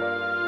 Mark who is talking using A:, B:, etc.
A: you.